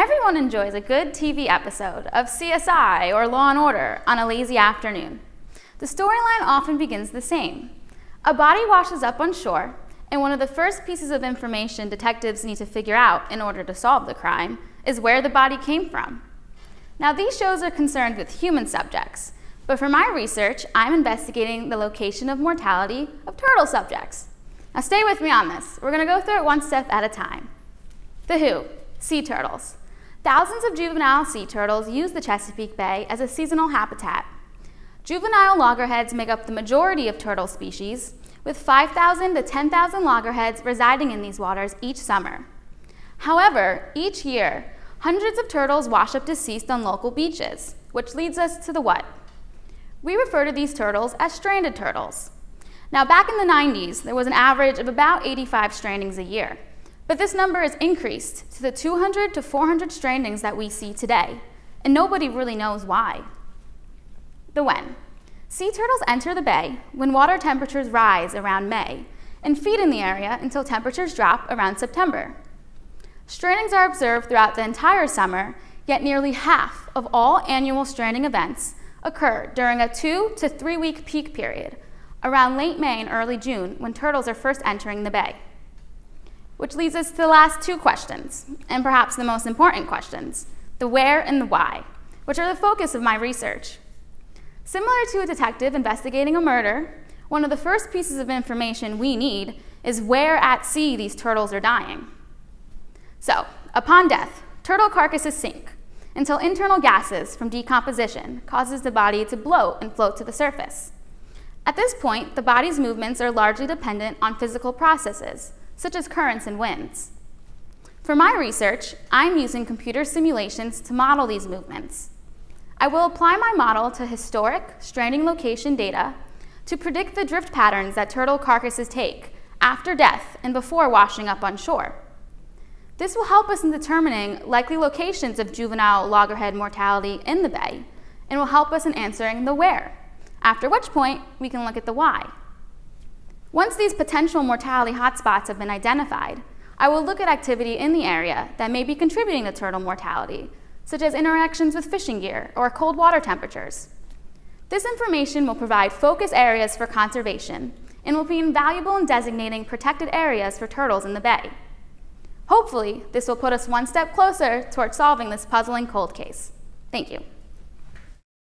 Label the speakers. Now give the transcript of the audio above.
Speaker 1: Everyone enjoys a good TV episode of CSI or Law & Order on a lazy afternoon. The storyline often begins the same. A body washes up on shore, and one of the first pieces of information detectives need to figure out in order to solve the crime is where the body came from. Now, these shows are concerned with human subjects, but for my research, I'm investigating the location of mortality of turtle subjects. Now, stay with me on this. We're going to go through it one step at a time. The who, sea turtles. Thousands of juvenile sea turtles use the Chesapeake Bay as a seasonal habitat. Juvenile loggerheads make up the majority of turtle species, with 5,000 to 10,000 loggerheads residing in these waters each summer. However, each year, hundreds of turtles wash up deceased on local beaches, which leads us to the what? We refer to these turtles as stranded turtles. Now, back in the 90s, there was an average of about 85 strandings a year. But this number has increased to the 200 to 400 strandings that we see today, and nobody really knows why. The when. Sea turtles enter the bay when water temperatures rise around May and feed in the area until temperatures drop around September. Strandings are observed throughout the entire summer, yet nearly half of all annual stranding events occur during a two to three week peak period, around late May and early June when turtles are first entering the bay. Which leads us to the last two questions, and perhaps the most important questions the where and the why, which are the focus of my research. Similar to a detective investigating a murder, one of the first pieces of information we need is where at sea these turtles are dying. So, upon death, turtle carcasses sink until internal gases from decomposition causes the body to bloat and float to the surface. At this point, the body's movements are largely dependent on physical processes, such as currents and winds. For my research, I'm using computer simulations to model these movements. I will apply my model to historic stranding location data to predict the drift patterns that turtle carcasses take after death and before washing up on shore. This will help us in determining likely locations of juvenile loggerhead mortality in the bay and will help us in answering the where, after which point we can look at the why. Once these potential mortality hotspots have been identified, I will look at activity in the area that may be contributing to turtle mortality, such as interactions with fishing gear or cold water temperatures. This information will provide focus areas for conservation and will be invaluable in designating protected areas for turtles in the bay. Hopefully, this will put us one step closer towards solving this puzzling cold case. Thank you.